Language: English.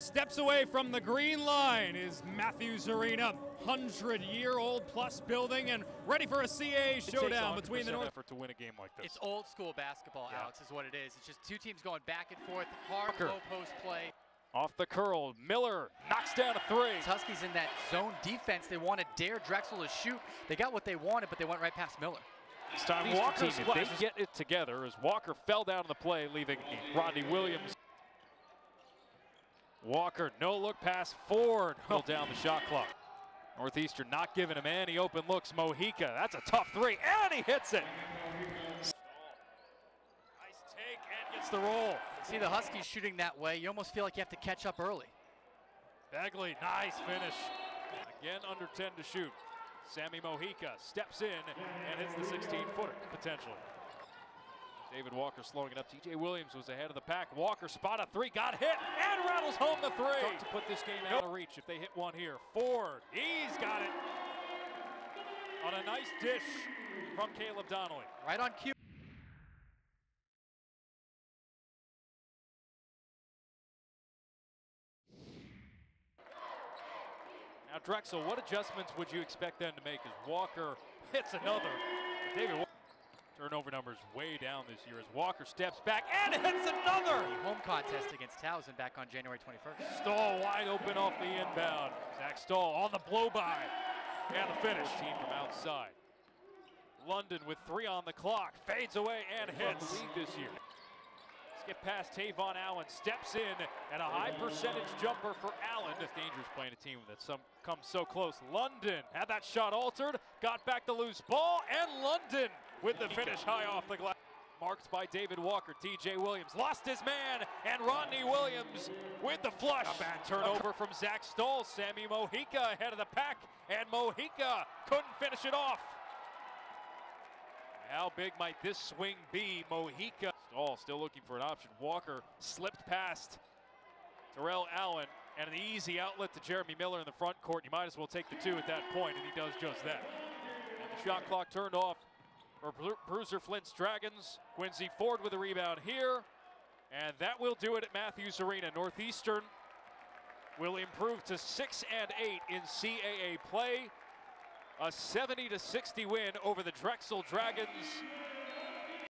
Steps away from the green line is Matthews Arena, 100 year old plus building and ready for a CAA showdown between the North. effort to win a game like this. It's old school basketball, Yeah. Alex, is what it is. It's just two teams going back and forth, hard Walker. low post play. Off the curl, Miller knocks down a three. Huskies in that zone defense, they want to dare Drexel to shoot. They got what they wanted, but they went right past Miller. This time Feaster Walker team, if they get it together as Walker fell down on the play, leaving Rodney Williams. Walker, no look pass, Ford will down the shot clock. Northeastern not giving him any open looks. Mojica, that's a tough three, and he hits it. Nice take and gets the roll. See the Huskies shooting that way, you almost feel like you have to catch up early. Bagley, nice finish. Again, under 10 to shoot. Sammy Mojica steps in and hits the 16 footer potentially. David Walker slowing it up. TJ Williams was ahead of the pack. Walker spot a three, got hit, and rattles home the three. to put this game out of reach if they hit one here. Ford, he's got it. On a nice dish from Caleb Donnelly. Right on cue. Now Drexel, what adjustments would you expect them to make as Walker hits another? David Wa- turnover numbers way down this year as Walker steps back and hits another. The home contest against Towson back on January 21st. Stahl wide open off the inbound. Zach Stahl on the blow by and the finish. Team from outside. London with three on the clock fades away and hits. League this year. Skip past Tavon Allen, steps in, and a high percentage jumper for Allen. It's dangerous playing a team that some comes so close. London had that shot altered, got back the loose ball, and London with the finish high off the glass. Marked by David Walker, TJ Williams lost his man, and Rodney Williams with the flush. A bad turnover from Zach Stahl. Sammy Mojica ahead of the pack, and Mojica couldn't finish it off. How big might this swing be? Mojica. Stahl still looking for an option. Walker slipped past Terrell Allen and an easy outlet to Jeremy Miller in the front court. You might as well take the two at that point, and he does just that. And the shot clock turned off for Bruiser Flint's Dragons. Quincy Ford with a rebound here. And that will do it at Matthews Arena. Northeastern will improve to 6 and 8 in CAA play. A 70 to 60 win over the Drexel Dragons.